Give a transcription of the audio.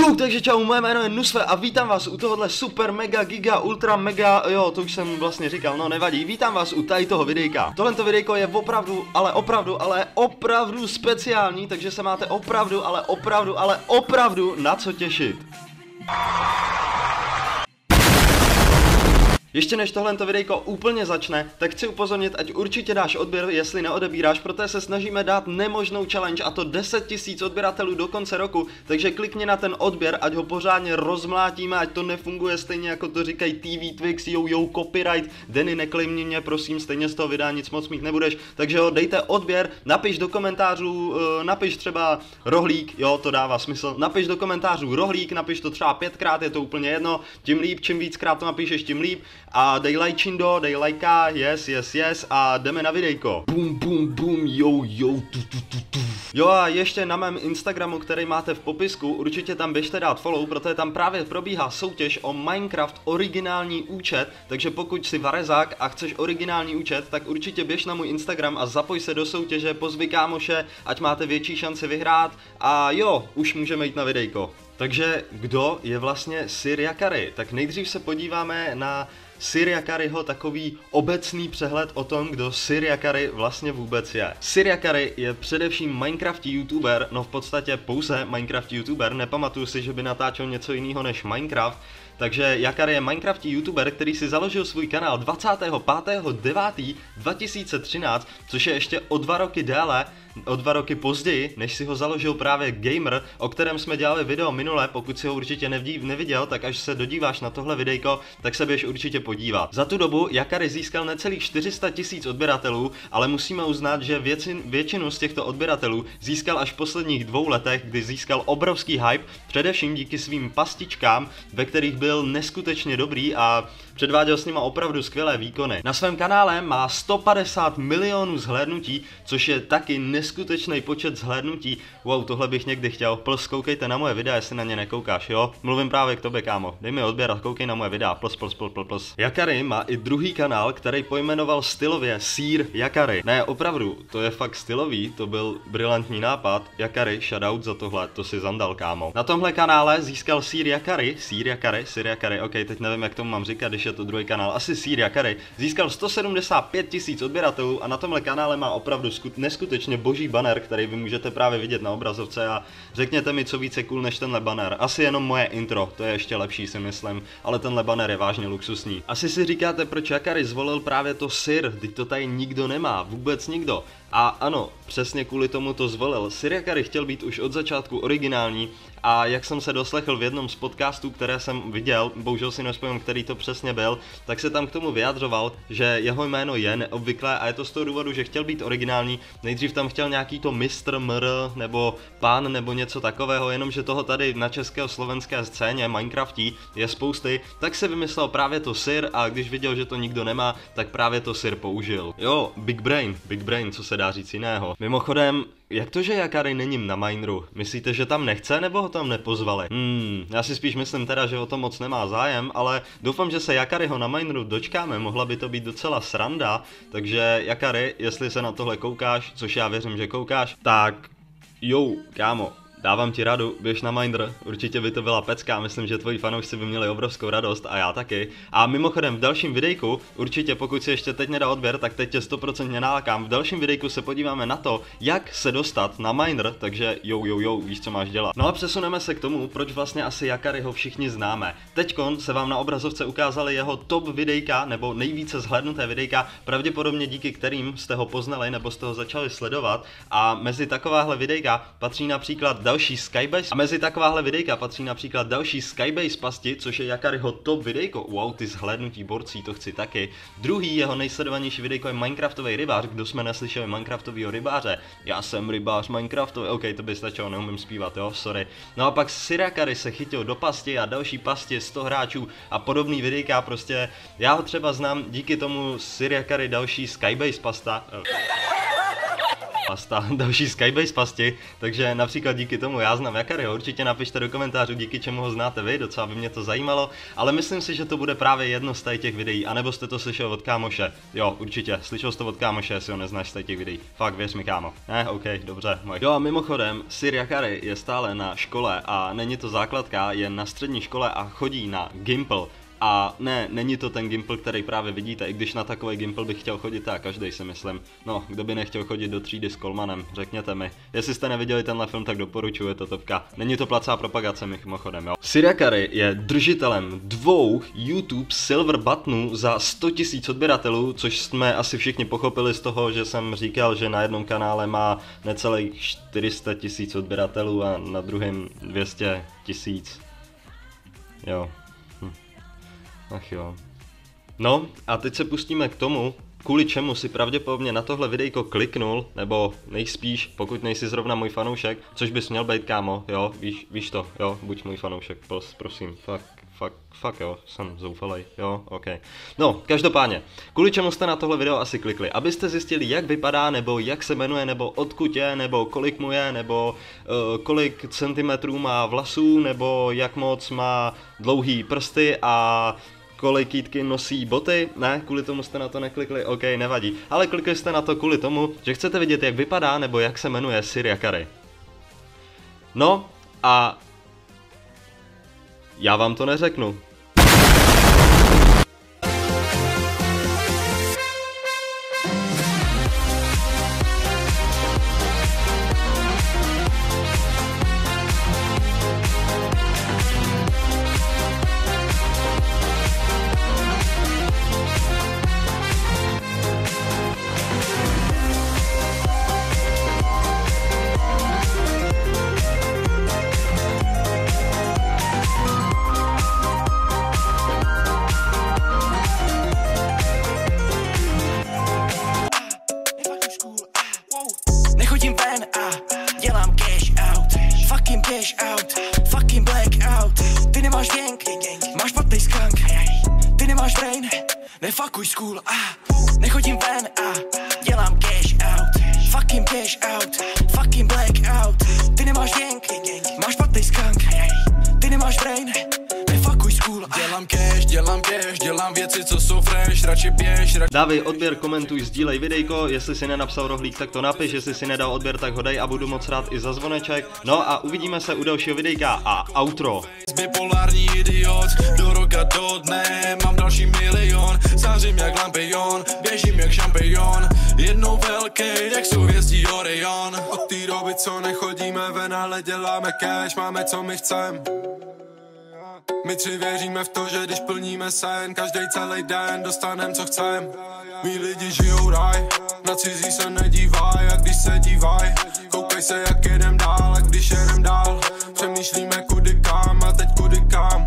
Jo, takže čau, moje jméno je Nusve a vítám vás u tohohle super mega giga ultra mega, jo, to už jsem vlastně říkal, no nevadí, vítám vás u tady toho videjka. Tohle videjko je opravdu, ale opravdu, ale opravdu speciální, takže se máte opravdu, ale opravdu, ale opravdu na co těšit. Ještě než tohle videjko úplně začne, tak chci upozornit, ať určitě dáš odběr, jestli neodebíráš, protože se snažíme dát nemožnou challenge a to 10 000 odběratelů do konce roku, takže klikni na ten odběr, ať ho pořádně rozmlátíme, ať to nefunguje stejně jako to říkají TV Twix, yo yo copyright, Denny neklejmni mě prosím, stejně z toho videa nic moc mít nebudeš, takže ho dejte odběr, napiš do komentářů, uh, napiš třeba rohlík, jo to dává smysl, napiš do komentářů rohlík, napiš to třeba pětkrát, je to úplně jedno, tím líp, čím víckrát to napíšeš, tím líp, a dej lajčindo, dej lajka, yes, yes, yes a jdeme na videjko. Bum, bum, bum, yo, yo, tu, tu, tu, tu. Jo a ještě na mém Instagramu, který máte v popisku, určitě tam běžte dát follow, protože tam právě probíhá soutěž o Minecraft originální účet, takže pokud si varezák a chceš originální účet, tak určitě běž na můj Instagram a zapoj se do soutěže, pozvi kámoše, ať máte větší šanci vyhrát a jo, už můžeme jít na videjko. Takže kdo je vlastně Sir Yakari? Tak nejdřív se podíváme na Sir Yakariho takový obecný přehled o tom, kdo Sir Yakari vlastně vůbec je. Sir Yakari je především Minecraft youtuber, no v podstatě pouze Minecraft youtuber, nepamatuju si, že by natáčel něco jiného než Minecraft, takže Jakar je Minecraft youtuber, který si založil svůj kanál 25.9.2013, což je ještě o dva roky déle, o dva roky později, než si ho založil právě Gamer, o kterém jsme dělali video minule, pokud si ho určitě neviděl, tak až se dodíváš na tohle videjko, tak se běž určitě podívat. Za tu dobu Jakary získal necelých 400 tisíc odběratelů, ale musíme uznat, že většin, většinu z těchto odběratelů získal až v posledních dvou letech, kdy získal obrovský hype, především díky svým pastičkám, ve kterých byl neskutečně dobrý a předváděl s nima opravdu skvělé výkony. Na svém kanále má 150 milionů zhlédnutí, což je taky neskutečný počet zhlédnutí. Wow, tohle bych někdy chtěl. Plus koukejte na moje videa, jestli na ně nekoukáš, jo? Mluvím právě k tobě, kámo. Dej mi odběr a koukej na moje videa. Plus, plus, plus, plus, plus. Jakary má i druhý kanál, který pojmenoval stylově Sir Jakary. Ne, opravdu, to je fakt stylový, to byl brilantní nápad. Jakary, shoutout za tohle, to si zandal, kámo. Na tomhle kanále získal Sir Jakary, Sir Jakary, Sir Jakary, ok, teď nevím, jak tomu mám říkat, když je to druhý kanál, asi Sir Jakary, získal 175 tisíc odběratelů a na tomhle kanále má opravdu neskutečně boží banner, který vy můžete právě vidět na obrazovce a řekněte mi, co více cool než tenhle banner. Asi jenom moje intro, to je ještě lepší si myslím, ale tenhle banner je vážně luxusní. Asi si říkáte, proč Jakary zvolil právě to Sir, teď to tady nikdo nemá, vůbec nikdo. A ano, přesně kvůli tomu to zvolil. Siriakary chtěl být už od začátku originální a jak jsem se doslechl v jednom z podcastů, které jsem viděl, bohužel si nespomínám, který to přesně byl, tak se tam k tomu vyjadřoval, že jeho jméno je neobvyklé a je to z toho důvodu, že chtěl být originální. Nejdřív tam chtěl nějaký to mistr, mr nebo pán nebo něco takového, jenomže toho tady na české slovenské scéně Minecraftí je spousty, tak se vymyslel právě to Sir a když viděl, že to nikdo nemá, tak právě to Sir použil. Jo, Big Brain, Big Brain, co se dá říct jiného. Mimochodem, jak to, že Jakary není na Mineru? Myslíte, že tam nechce, nebo ho tam nepozvali? Hmm, já si spíš myslím teda, že o to moc nemá zájem, ale doufám, že se Jakaryho na Mineru dočkáme, mohla by to být docela sranda, takže Jakary, jestli se na tohle koukáš, což já věřím, že koukáš, tak jo, kámo, Dávám ti radu, běž na Minder, určitě by to byla pecka, myslím, že tvoji fanoušci by měli obrovskou radost a já taky. A mimochodem v dalším videjku, určitě pokud si ještě teď nedá odběr, tak teď tě 100% nalákám. V dalším videjku se podíváme na to, jak se dostat na Minder, takže jo jo jo, víš co máš dělat. No a přesuneme se k tomu, proč vlastně asi Jakariho všichni známe. Teďkon se vám na obrazovce ukázaly jeho top videjka, nebo nejvíce zhlédnuté videjka, pravděpodobně díky kterým jste ho poznali nebo jste ho začali sledovat. A mezi takováhle videjka patří například další Skybase a mezi takováhle videjka patří například další Skybase pasti, což je Jakaryho top videjko. Wow, ty zhlédnutí borcí, to chci taky. Druhý jeho nejsledovanější videjko je Minecraftový rybář, kdo jsme neslyšeli Minecraftového rybáře. Já jsem rybář Minecraftový, ok, to by stačilo, neumím zpívat, jo, sorry. No a pak Sirakary se chytil do pasti a další pasti 100 hráčů a podobný videjka, prostě já ho třeba znám díky tomu Sirakary další Skybase pasta. Pasta, další Skybase pasti, takže například díky tomu já znám Jakary, určitě napište do komentářů, díky čemu ho znáte vy, docela by mě to zajímalo, ale myslím si, že to bude právě jedno z těch videí, anebo jste to slyšel od kámoše. Jo, určitě, slyšel jsi to od kámoše, jestli ho neznáš z těch videí. Fakt, věř mi kámo. Ne, ok, dobře, můj. Jo a mimochodem, Sir Jakary je stále na škole a není to základka, je na střední škole a chodí na Gimple, a ne, není to ten Gimple, který právě vidíte, i když na takový Gimple bych chtěl chodit a každý si myslím. No, kdo by nechtěl chodit do třídy s Kolmanem, řekněte mi. Jestli jste neviděli tenhle film, tak doporučuji, je to topka. Není to placá propagace, mimochodem, jo. Siriakary je držitelem dvou YouTube Silver Buttonů za 100 000 odběratelů, což jsme asi všichni pochopili z toho, že jsem říkal, že na jednom kanále má necelých 400 tisíc odběratelů a na druhém 200 tisíc. Jo, Ach jo. No a teď se pustíme k tomu, kvůli čemu si pravděpodobně na tohle videjko kliknul, nebo nejspíš, pokud nejsi zrovna můj fanoušek, což bys měl být kámo, jo, víš, víš to, jo, buď můj fanoušek, pros, prosím, fakt, fakt, fakt jo, jsem zoufalej, jo, ok. No, každopádně, kvůli čemu jste na tohle video asi klikli, abyste zjistili, jak vypadá, nebo jak se jmenuje, nebo odkud je, nebo kolik mu je, nebo uh, kolik centimetrů má vlasů, nebo jak moc má dlouhý prsty a kolik kýtky nosí boty, ne, kvůli tomu jste na to neklikli, ok, nevadí. Ale klikli jste na to kvůli tomu, že chcete vidět, jak vypadá nebo jak se jmenuje Syria Curry. No a já vám to neřeknu. Máš špatný skank Ty nemáš brain, nefakuj school ah. Nechodím ven a dělám cash out. Fucking cash out, fucking black out. Ty nemáš gang, cool. Dělám cash, dělám cash, dělám věci, co jsou fresh Radši běž, radši... Dávej odběr, komentuj, sdílej videjko Jestli si nenapsal rohlík, tak to napiš Jestli si nedal odběr, tak ho dej a budu moc rád i za zvoneček. No a uvidíme se u dalšího videjka a outro. Bipolární idiot, do roka do dne Mám další milion, zářím jak lampion Běžím jak šampion, jednou velký, jak souvězdí Orion. Od té doby, co nechodíme ven, ale děláme cash Máme co my chcem my tři věříme v to, že když plníme sen, každý celý den dostanem, co chcem. Mí lidi žijou ráj, na cizí se nedívaj, a když se dívaj, koukej se, jak jedem dál, a když jedem dál, přemýšlíme kudy kam a teď kudy kam.